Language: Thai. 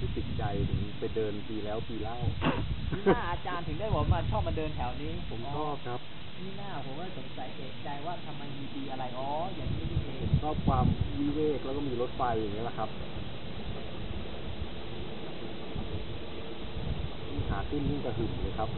ถึงไปเดินปีแล้วปีเล่านี่หน้าอาจารย์ถึงได้บอกมาชอบมาเดินแถวนี้ผมชอบครับนี่หน้าผมก็สงสัยเอกใจว่าทำไมมีปีอะไรอ๋ออย่างนี้นี่เองชอบความวิเวกแล้วก็มีรถไฟอย่างนี้ยแหละครับขาขึ้นยิ่งกระหึ่มเลยครับ